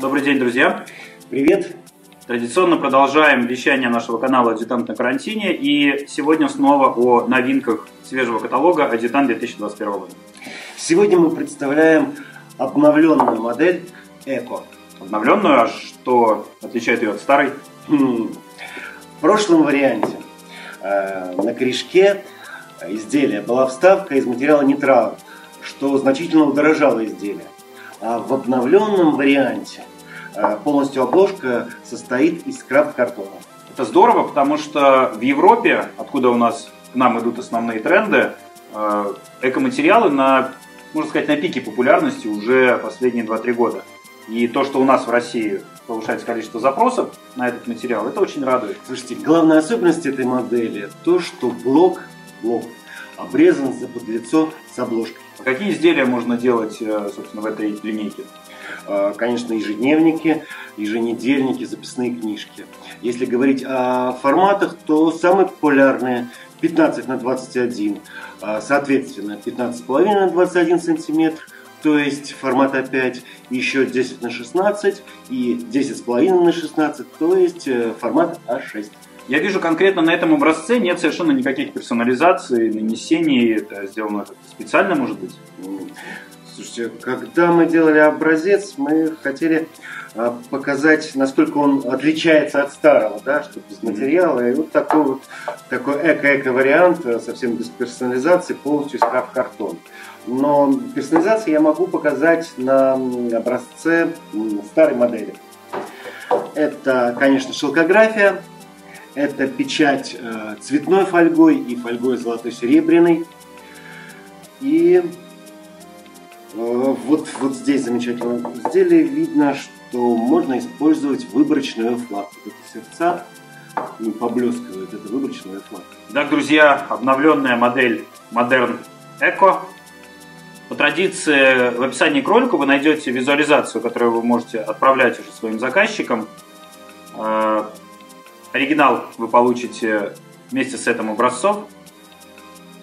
Добрый день, друзья. Привет. Традиционно продолжаем вещание нашего канала «Адъютант на карантине». И сегодня снова о новинках свежего каталога «Адъютант 2021 года». Сегодня мы представляем обновленную модель Эко. Обновленную, а что отличает ее от старой? Хм. В прошлом варианте э, на корешке изделия была вставка из материала нейтрал, что значительно удорожало изделие. А в обновленном варианте э, полностью обложка состоит из скраб-картона. Это здорово, потому что в Европе, откуда у нас к нам идут основные тренды, э, экоматериалы на, можно сказать, на пике популярности уже последние 2-3 года. И то, что у нас в России повышается количество запросов на этот материал, это очень радует. Слушайте, главная особенность этой модели то, что блок, блок обрезан за подлицо с обложкой. А какие изделия можно делать, э, собственно, в этой линейке? А, конечно, ежедневники, еженедельники, записные книжки. Если говорить о форматах, то самые популярные 15 на 21, а, соответственно, 15,5 на 21 сантиметр, то есть формат А5, еще 10 на 16 и 10,5 на 16, то есть э, формат А6. Я вижу конкретно на этом образце нет совершенно никаких персонализаций, нанесений. Это сделано специально, может быть? Слушайте, когда мы делали образец, мы хотели а, показать, насколько он отличается от старого, да, что без материала. И вот такой вот такой эко-эко вариант, э, совсем без персонализации, полностью из крафт-картон. Но персонализацию я могу показать на образце старой модели. Это, конечно, шелкография, это печать э, цветной фольгой и фольгой золотой-серебряной. И э, вот, вот здесь замечательно изделие видно, что можно использовать выборочную флаг. Вот это сердца поблескивают, это выборочная флаг. Итак, друзья, обновленная модель Modern Eco. По традиции в описании к ролику вы найдете визуализацию, которую вы можете отправлять уже своим заказчикам. Оригинал вы получите вместе с этим образцом.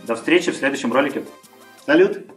До встречи в следующем ролике. Салют!